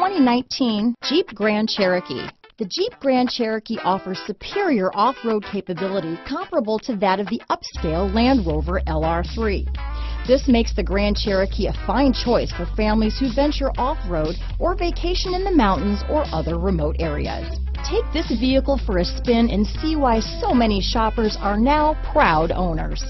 2019 Jeep Grand Cherokee. The Jeep Grand Cherokee offers superior off-road capability comparable to that of the upscale Land Rover LR3. This makes the Grand Cherokee a fine choice for families who venture off-road or vacation in the mountains or other remote areas. Take this vehicle for a spin and see why so many shoppers are now proud owners.